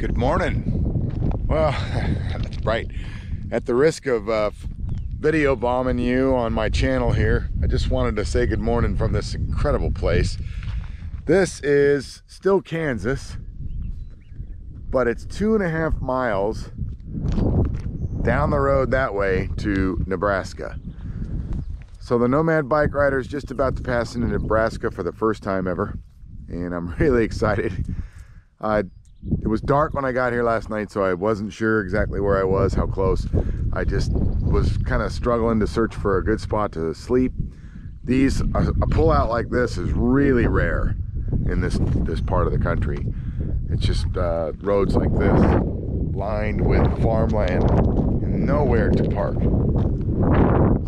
Good morning. Well, that's right. At the risk of uh, video bombing you on my channel here, I just wanted to say good morning from this incredible place. This is still Kansas, but it's two and a half miles down the road that way to Nebraska. So the Nomad Bike Rider is just about to pass into Nebraska for the first time ever, and I'm really excited. Uh, it was dark when I got here last night, so I wasn't sure exactly where I was, how close. I just was kind of struggling to search for a good spot to sleep. These, a, a pullout like this is really rare in this, this part of the country. It's just uh, roads like this, lined with farmland and nowhere to park.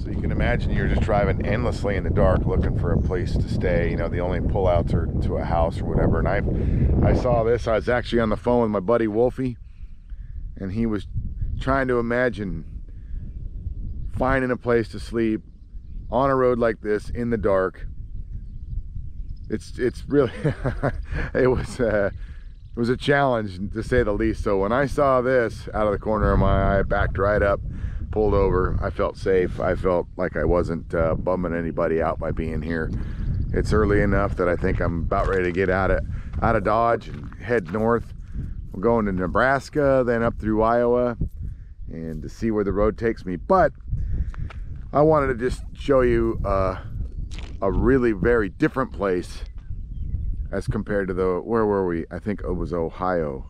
So you can imagine you're just driving endlessly in the dark looking for a place to stay. You know, the only pullouts are to a house or whatever. And I, I saw this. I was actually on the phone with my buddy Wolfie, and he was trying to imagine finding a place to sleep on a road like this in the dark. It's it's really it was uh, it was a challenge to say the least. So when I saw this out of the corner of my eye, backed right up pulled over. I felt safe. I felt like I wasn't uh, bumming anybody out by being here. It's early enough that I think I'm about ready to get out of out of Dodge and head north. We're going to Nebraska, then up through Iowa, and to see where the road takes me. But I wanted to just show you uh, a really very different place as compared to the where were we? I think it was Ohio.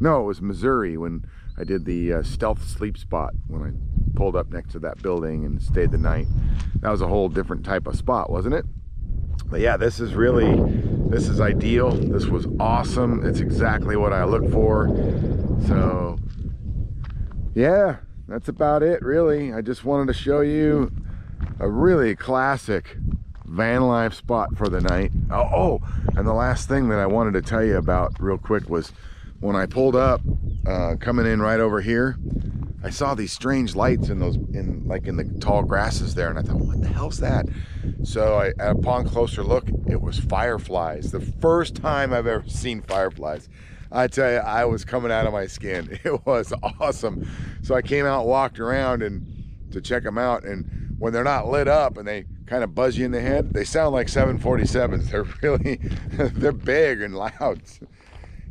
No, it was Missouri when I did the uh, stealth sleep spot when I pulled up next to that building and stayed the night. That was a whole different type of spot, wasn't it? But yeah, this is really, this is ideal. This was awesome. It's exactly what I look for. So yeah, that's about it really. I just wanted to show you a really classic van life spot for the night. Oh, oh, and the last thing that I wanted to tell you about real quick was when I pulled up, uh, coming in right over here, I saw these strange lights in those, in like in the tall grasses there, and I thought, what the hell's that? So I, upon closer look, it was fireflies. The first time I've ever seen fireflies. I tell you, I was coming out of my skin. It was awesome. So I came out, walked around, and to check them out. And when they're not lit up and they kind of buzz you in the head, they sound like 747s. They're really, they're big and loud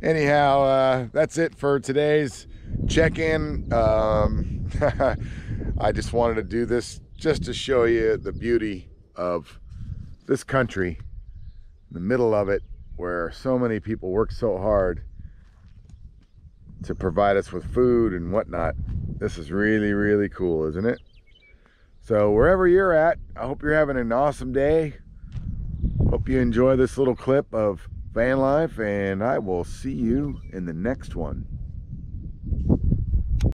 anyhow, uh, that's it for today's check-in. Um, I just wanted to do this just to show you the beauty of this country, in the middle of it, where so many people work so hard to provide us with food and whatnot. This is really, really cool, isn't it? So wherever you're at, I hope you're having an awesome day. Hope you enjoy this little clip of van life and I will see you in the next one.